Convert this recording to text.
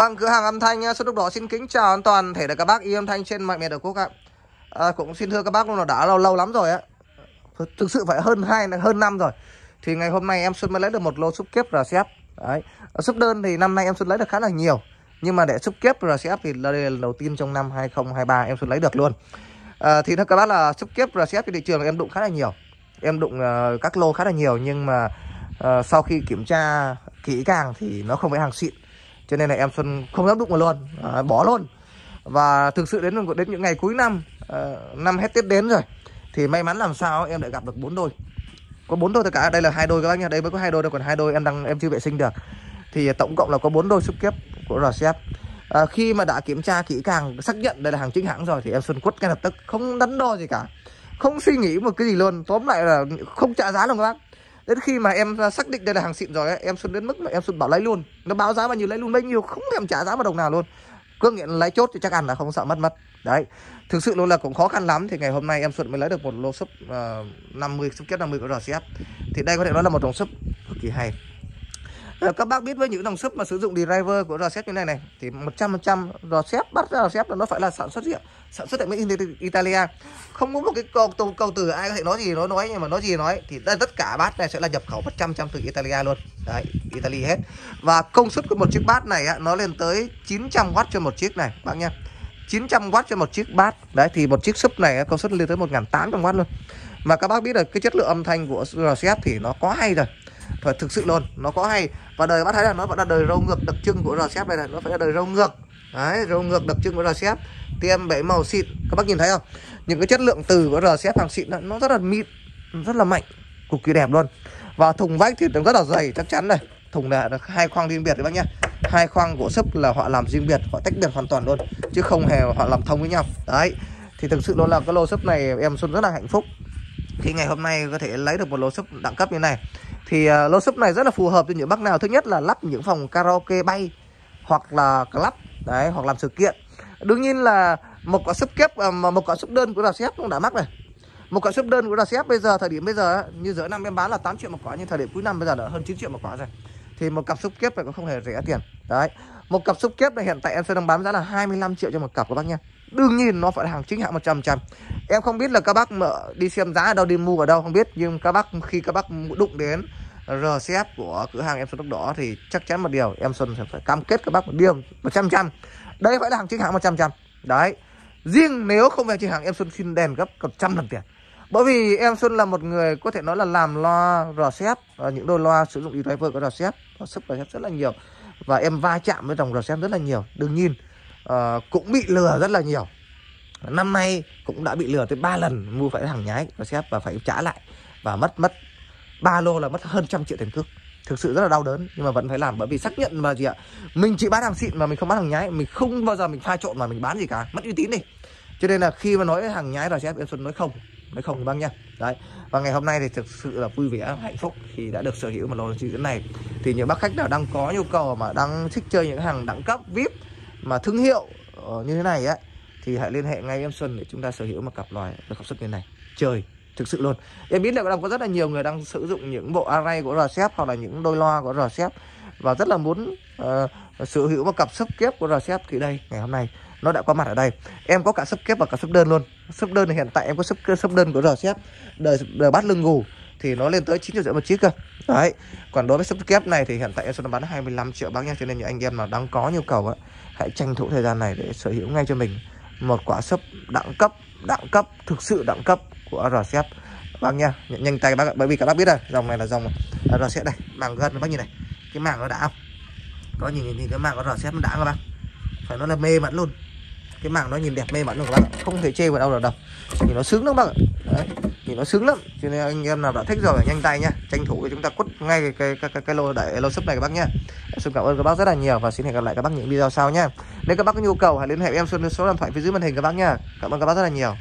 Vâng, cửa hàng âm thanh à, ờ, Xuân Lúc Đó xin kính chào an toàn thể là các bác yêu âm thanh trên mạng miền tổ quốc ạ. À, cũng xin thưa các bác luôn là đã lâu lâu lắm rồi á. Thực sự phải hơn hai hơn năm rồi. Thì ngày hôm nay em Xuân mới lấy được một lô súp kép RCF. Đấy. Súp đơn thì năm nay em Xuân lấy được khá là nhiều. Nhưng mà để súp kép RCF thì là lần đầu tiên trong năm 2023 em Xuân lấy được luôn. À, thì thưa các bác là súp kép RCF trên thị trường em đụng khá là nhiều. Em đụng uh, các lô khá là nhiều nhưng mà uh, sau khi kiểm tra kỹ càng thì nó không phải hàng xịn cho nên là em Xuân không dám đụng vào luôn à, bỏ luôn. Và thực sự đến đến những ngày cuối năm à, năm hết Tết đến rồi thì may mắn làm sao em lại gặp được bốn đôi. Có bốn đôi tất cả đây là hai đôi các bác nhá đây mới có hai đôi đâu còn hai đôi em đang em chưa vệ sinh được. Thì tổng cộng là có bốn đôi xúc kép của RCF à, khi mà đã kiểm tra kỹ càng xác nhận đây là hàng chính hãng rồi thì em Xuân quất ngay lập tức không đắn đo gì cả. Không suy nghĩ một cái gì luôn tóm lại là không trả giá đâu các bác đến khi mà em xác định đây là hàng xịn rồi ấy, em xuân đến mức mà em xuân bảo lấy luôn. Nó báo giá bao nhiêu lấy luôn bấy nhiêu không thèm trả giá một đồng nào luôn. Cứ nghiện lấy chốt thì chắc ăn là không sợ mất mất. Đấy. Thực sự luôn là cũng khó khăn lắm thì ngày hôm nay em xuân mới lấy được một lô súp ờ, uh, 50 súp kết 50 của RCF thì đây có thể nói là một dòng súp cực kỳ hay. Là các bác biết với những dòng súp mà sử dụng driver của RCF như này này thì 100% RCF bắt ra RCF là nó phải là sản xuất gì ạ? Sản xuất tại Mỹ Italia. Không có một cái câu, câu, câu từ ai có thể nói gì nó nói nhưng mà nói gì nói thì đây, tất cả bát này sẽ là nhập khẩu 100% từ Italia luôn. Đấy, Italy hết. Và công suất của một chiếc bát này á, nó lên tới 900W cho một chiếc này bác nhá. 900W cho một chiếc bát. Đấy thì một chiếc súp này công suất lên tới 1800W luôn. Mà các bác biết là cái chất lượng âm thanh của RCF thì nó có hay rồi và thực sự luôn, nó có hay. Và đời bác thấy là nó vẫn là đời râu ngược đặc trưng của RCF đây này nó phải là đời râu ngược. Đấy, râu ngược đặc trưng của RCF tiêm bảy màu xịn. Các bác nhìn thấy không? Những cái chất lượng từ của RCF hàng xịn nó rất là mịn, rất là mạnh, cực kỳ đẹp luôn. Và thùng vách thì nó rất là dày, chắc chắn này thùng là hai khoang riêng biệt đấy bác nhá hai khoang gỗ sấp là họ làm riêng biệt, họ tách biệt hoàn toàn luôn, chứ không hề họ làm thông với nhau. Đấy, thì thực sự luôn là cái lô sấp này em xuân rất là hạnh phúc. Khi ngày hôm nay có thể lấy được một lô sấp đẳng cấp như này thì uh, lô súp này rất là phù hợp cho những bác nào. Thứ nhất là lắp những phòng karaoke bay hoặc là club đấy hoặc làm sự kiện. Đương nhiên là một quả súp kép uh, một quả súp đơn của RCF cũng đã mắc này một quả súp đơn của RCF bây giờ thời điểm bây giờ như giữa năm em bán là 8 triệu một quả nhưng thời điểm cuối năm bây giờ đã hơn 9 triệu một quả rồi. Thì một cặp súp kép này cũng không hề rẻ tiền. Đấy. Một cặp súp kép này hiện tại em sẽ đang bán giá là 25 triệu cho một cặp các bác nha đương nhiên nó phải là hàng chính hãng 100 trăm em không biết là các bác mà đi xem giá ở đâu, đi mua ở đâu, không biết. Nhưng các bác, khi các bác đụng đến RCF của cửa hàng em Xuân Tóc Đỏ thì chắc chắn một điều, em Xuân sẽ phải cam kết các bác một điều 100 trăm đây phải là hàng chính hãng 100 trăm đấy. Riêng nếu không phải chính hãng em Xuân xin đèn gấp còn trăm lần tiền. Bởi vì em Xuân là một người có thể nói là làm loa RCF và những đôi loa sử dụng driver của RCF sức RCF rất là nhiều. Và em va chạm với dòng RCF rất là nhiều. Đương nhiên uh, cũng bị lừa rất là nhiều. Năm nay cũng đã bị lừa tới 3 lần mua phải hàng nhái RCF và phải trả lại. Và mất mất ba lô là mất hơn trăm triệu tiền cước. Thực sự rất là đau đớn nhưng mà vẫn phải làm bởi vì xác nhận mà gì ạ? Mình chỉ bán hàng xịn mà mình không bán hàng nhái mình không bao giờ mình pha trộn mà mình bán gì cả mất uy tín đi. Cho nên là khi mà nói hàng nhái RCF em Xuân nói không nói không băng nha. Đấy. Và ngày hôm nay thì thực sự là vui vẻ hạnh phúc khi đã được sở hữu một lô chi dẫn này thì những bác khách nào đang có nhu cầu mà đang thích chơi những hàng đẳng cấp vip mà thương hiệu ờ, như thế này ấy thì hãy liên hệ ngay em Xuân để chúng ta sở hữu một cặp loài được học xuất như này. Trời thực sự luôn. Em biết là đang có rất là nhiều người đang sử dụng những bộ array của rcep hoặc là những đôi loa của rcep và rất là muốn uh, sở hữu một cặp sub kép của rcep thì đây ngày hôm nay nó đã có mặt ở đây. Em có cả sub kép và cả sub đơn luôn. Sub đơn thì hiện tại em có sub sub đơn của rcep đời đời bát lưng gù thì nó lên tới 9 triệu rưỡi một chiếc cơ. Đấy còn đối với sắp kép này thì hiện tại em sẽ bán 25 triệu bác nhé cho nên những anh em nào đang có nhu cầu ấy, hãy tranh thủ thời gian này để sở hữu ngay cho mình một quả sấp đẳng cấp đẳng cấp thực sự đẳng cấp của RCF bác nha nhận nhanh tay bác bởi vì các bác biết rồi dòng này là dòng RCF đây màng gân bác nhìn này cái màng nó đã. Không có nhìn nhìn cái màng của RCF nó đã các bác. Phải nói là mê mẩn luôn. Cái màng nó nhìn đẹp mê mẩn luôn các bác không thể chê vào đâu được đâu. Nhìn nó sướng lắm bác ạ đấy thì nó sướng lắm. Cho nên anh em nào đã thích rồi nhanh tay nhá. Tranh thủ để chúng ta quất ngay cái cái cái, cái, cái lô đẩy lô sấp này các bác nhá. Xin cảm ơn các bác rất là nhiều và xin hẹn gặp lại các bác những video sau nhá. Nếu các bác có nhu cầu hãy liên hệ em xuân số điện thoại phía dưới màn hình các bác nhá. Cảm ơn các bác rất là nhiều.